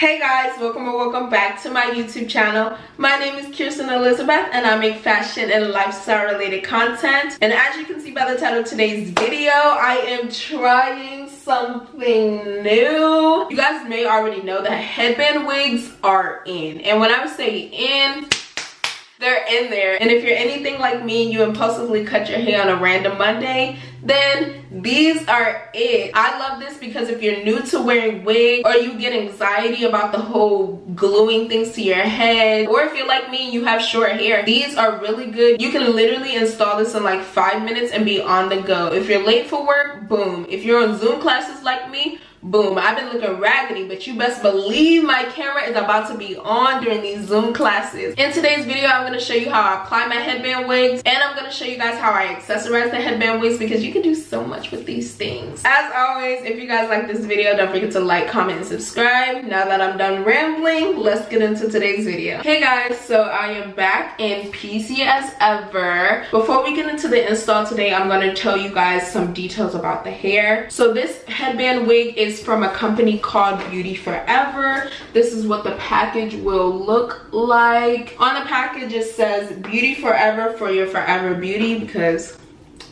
Hey guys, welcome or welcome back to my YouTube channel. My name is Kirsten Elizabeth and I make fashion and lifestyle related content. And as you can see by the title of today's video, I am trying something new. You guys may already know that headband wigs are in. And when I say in, they're in there. And if you're anything like me and you impulsively cut your hair on a random Monday, then these are it. I love this because if you're new to wearing wig or you get anxiety about the whole gluing things to your head, or if you're like me you have short hair, these are really good. You can literally install this in like five minutes and be on the go. If you're late for work, boom. If you're on Zoom classes like me, boom. I've been looking raggedy but you best believe my camera is about to be on during these zoom classes. In today's video i'm going to show you how i apply my headband wigs and i'm going to show you guys how i accessorize the headband wigs because you can do so much with these things. As always if you guys like this video don't forget to like comment and subscribe. Now that i'm done rambling let's get into today's video. Hey guys. So i am back in pc as ever. Before we get into the install today i'm going to tell you guys some details about the hair. So this headband wig is is from a company called Beauty Forever. This is what the package will look like. On the package it says Beauty Forever for your forever beauty because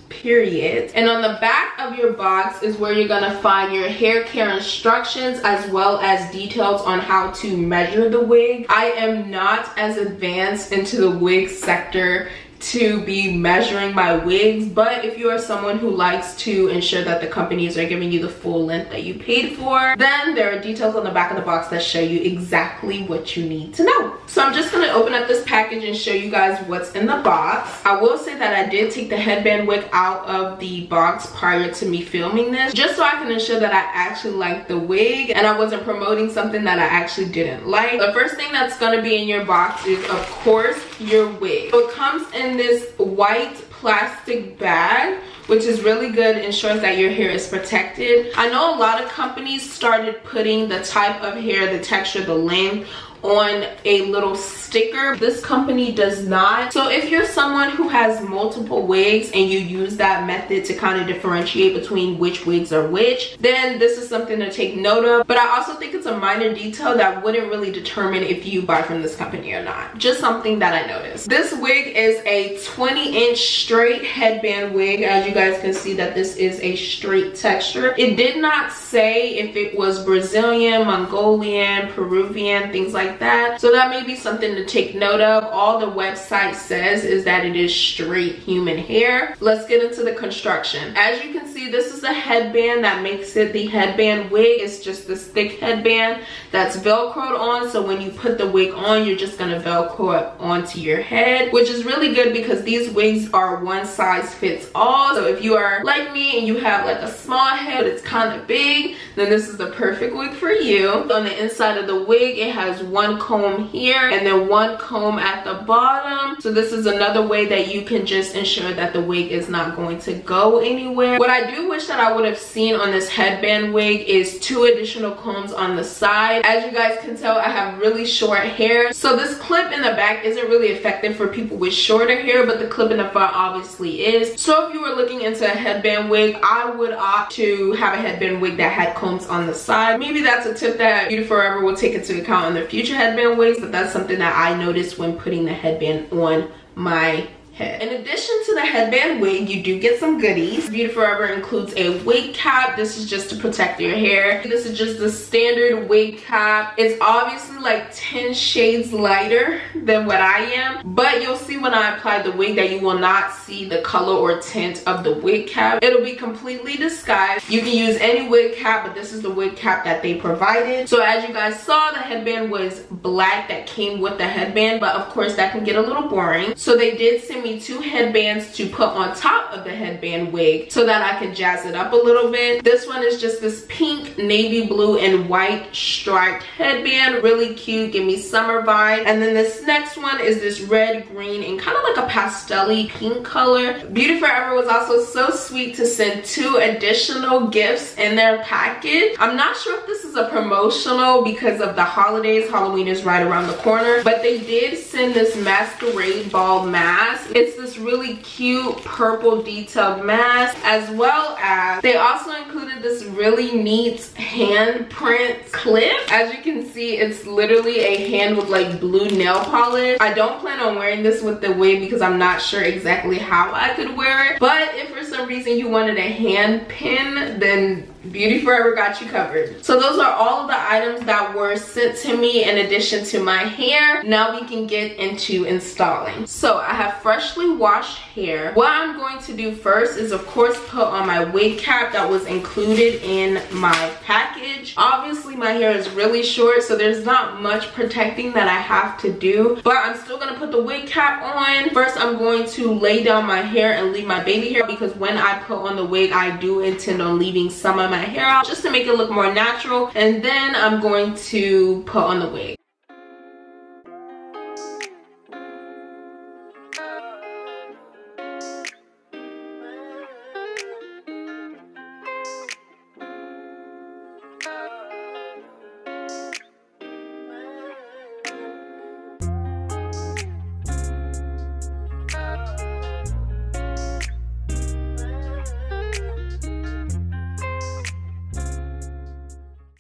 period and on the back of your box is where you're gonna find your hair care instructions as well as details on how to measure the wig i am not as advanced into the wig sector to be measuring my wigs but if you are someone who likes to ensure that the companies are giving you the full length that you paid for then there are details on the back of the box that show you exactly what you need to know. So i'm just going to open up this package and show you guys what's in the box. I will say that i did take the headband wig out of the box prior to me filming this just so i can ensure that i actually like the wig and i wasn't promoting something that i actually didn't like. The first thing that's going to be in your box is of course your wig. So it comes in in this white plastic bag which is really good ensures that your hair is protected. I know a lot of companies started putting the type of hair the texture the length on a little sticker. This company does not. So if you're someone who has multiple wigs and you use that method to kind of differentiate between which wigs are which then this is something to take note of. But i also think it's a minor detail that wouldn't really determine if you buy from this company or not. Just something that i noticed. This wig is a 20 inch straight headband wig. As you guys can see that this is a straight texture. It did not say if it was brazilian mongolian peruvian things like like that. So that may be something to take note of. All the website says is that it is straight human hair. Let's get into the construction. As you can see this is a headband that makes it the headband wig. It's just this thick headband that's velcroed on. So when you put the wig on you're just gonna velcro it onto your head which is really good because these wigs are one size fits all. So if you are like me and you have like a small head it's kind of big then this is the perfect wig for you. On the inside of the wig it has one comb here and then one comb at the bottom. So this is another way that you can just ensure that the wig is not going to go anywhere. What i do wish that i would have seen on this headband wig is two additional combs on the side. As you guys can tell i have really short hair. So this clip in the back isn't really effective for people with shorter hair but the clip in the front obviously is. So if you were looking into a headband wig i would opt to have a headband wig that had combs on the side. Maybe that's a tip that beauty forever will take into account in the future headband wigs but that's something that i noticed when putting the headband on my head. In addition to the headband wig, you do get some goodies. Beauty Forever includes a wig cap. This is just to protect your hair. This is just the standard wig cap. It's obviously like 10 shades lighter than what I am, but you'll see when I apply the wig that you will not see the color or tint of the wig cap. It'll be completely disguised. You can use any wig cap, but this is the wig cap that they provided. So as you guys saw, the headband was black that came with the headband, but of course that can get a little boring. So they did send me me two headbands to put on top of the headband wig so that I could jazz it up a little bit. This one is just this pink, navy blue, and white striped headband. Really cute, give me summer vibe. And then this next one is this red, green, and kind of like a pastel pink color. Beauty Forever was also so sweet to send two additional gifts in their package. I'm not sure if this is a promotional because of the holidays. Halloween is right around the corner. But they did send this masquerade ball mask It's this really cute purple detailed mask as well as they also included this really neat hand print clip. As you can see, it's literally a hand with like blue nail polish. I don't plan on wearing this with the wig because I'm not sure exactly how I could wear it. But if for some reason you wanted a hand pin, then Beauty Forever got you covered. So those are all of the items that were sent to me in addition to my hair. Now we can get into installing. So I have freshly washed hair. What I'm going to do first is of course put on my wig cap that was included in my package. Obviously my hair is really short so there's not much protecting that I have to do. But I'm still going to put the wig cap on. First I'm going to lay down my hair and leave my baby hair because when I put on the wig I do intend on leaving some of my hair out just to make it look more natural and then I'm going to put on the wig.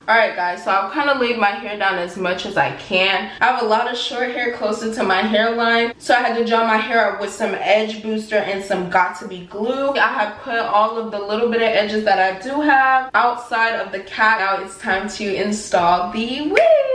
Alright guys, so I've kind of laid my hair down as much as I can. I have a lot of short hair closer to my hairline. So I had to draw my hair up with some edge booster and some Got2b glue. I have put all of the little bit of edges that I do have outside of the cap. Now it's time to install the wig.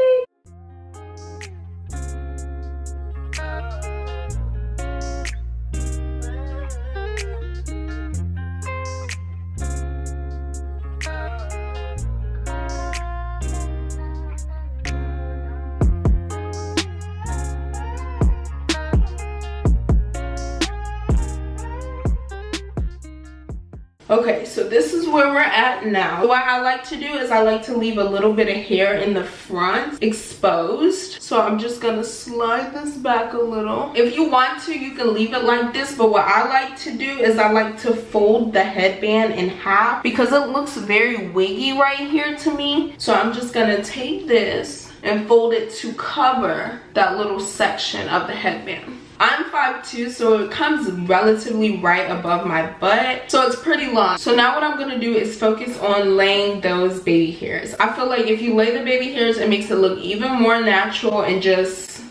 Okay, so this is where we're at now. What I like to do is I like to leave a little bit of hair in the front exposed. So I'm just gonna slide this back a little. If you want to, you can leave it like this, but what I like to do is I like to fold the headband in half because it looks very wiggy right here to me. So I'm just gonna take this and fold it to cover that little section of the headband. I'm 5'2", so it comes relatively right above my butt. So it's pretty long. So now what I'm to do is focus on laying those baby hairs. I feel like if you lay the baby hairs, it makes it look even more natural and just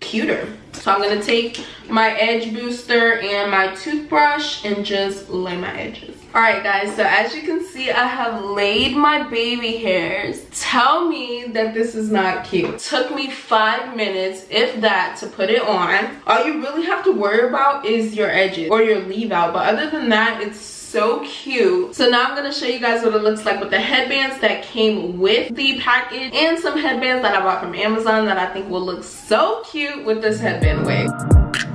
cuter. So I'm to take my edge booster and my toothbrush and just lay my edges. Alright guys, so as you can see, I have laid my baby hairs. Tell me that this is not cute. Took me five minutes, if that, to put it on. All you really have to worry about is your edges or your leave out. But other than that, it's so cute. So now I'm to show you guys what it looks like with the headbands that came with the package and some headbands that I bought from Amazon that I think will look so cute with this headband wig.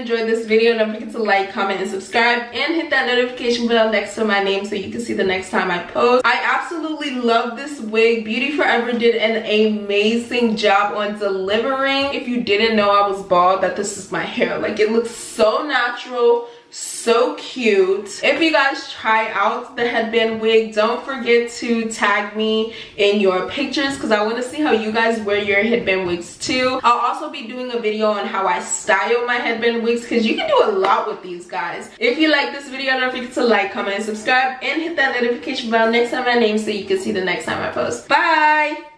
Enjoyed this video don't forget to like comment and subscribe and hit that notification bell next to my name so you can see the next time i post. I absolutely love this wig. Beauty forever did an amazing job on delivering. If you didn't know i was bald that this is my hair. Like it looks so natural so cute. If you guys try out the headband wig don't forget to tag me in your pictures because i want to see how you guys wear your headband wigs too. I'll also be doing a video on how i style my headband wigs because you can do a lot with these guys. If you like this video don't forget to like comment and subscribe and hit that notification bell next time my name so you can see the next time i post. Bye